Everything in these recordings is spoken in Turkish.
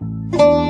Música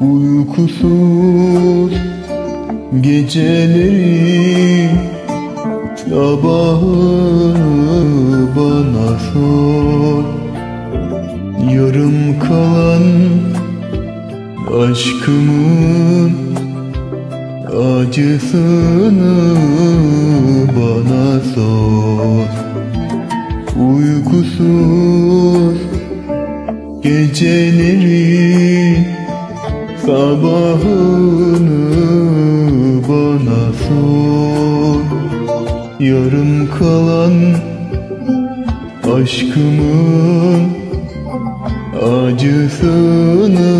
Uykusuz geceleri Sabahını bana sor. Yarım kalan aşkımın acısını bana sor. Uykusuz geceleri Sabahını bana sor. Yarım kalan aşkımın acısını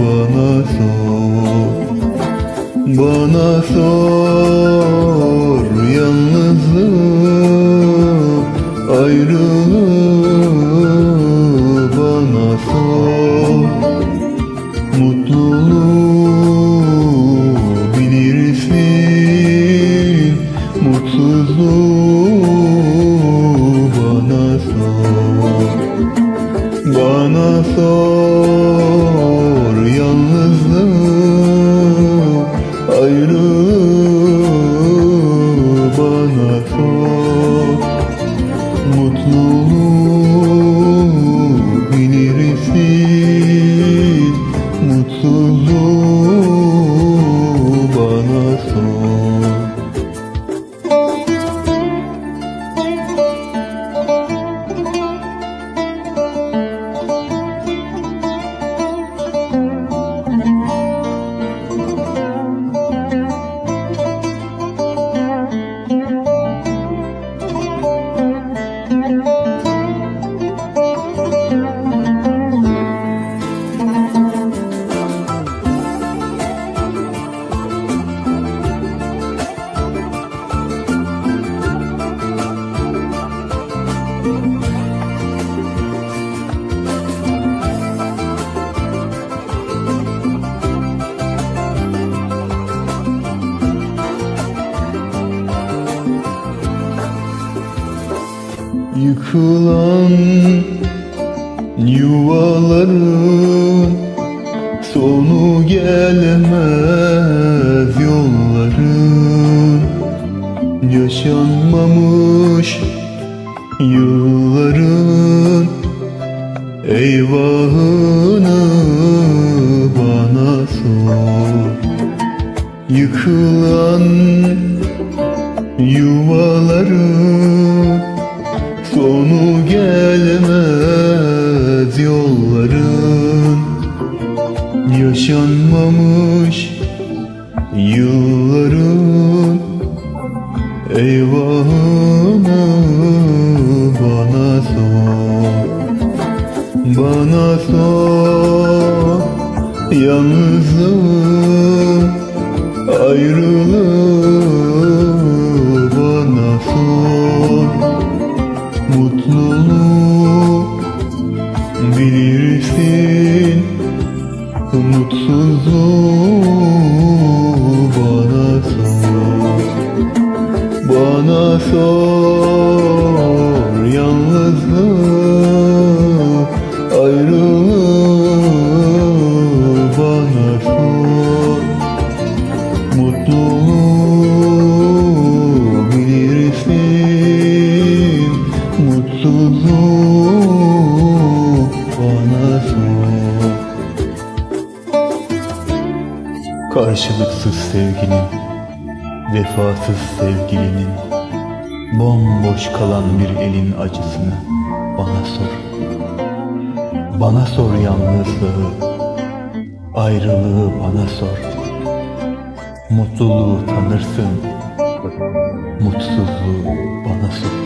bana sor. Bana sor yalnızlığı ayrılığı Yıkılan yuvaların sonu gelmez yolların. Yaşanmamış yılların eyvahını bana sor. Yıkılan yuvaların gelmez yolların. Yaşanmamış yılların. Eyvahını bana sor. Bana sor Yalnızlığı Mutsuzluğu bana sor. Bana sor yalnızlığı Karşılıksız sevginin Vefasız sevgilinin Bomboş kalan bir elin acısını bana sor Bana sor yalnızlığı, ayrılığı bana sor. Mutluluğu tanırsın, mutsuzluğu bana sor.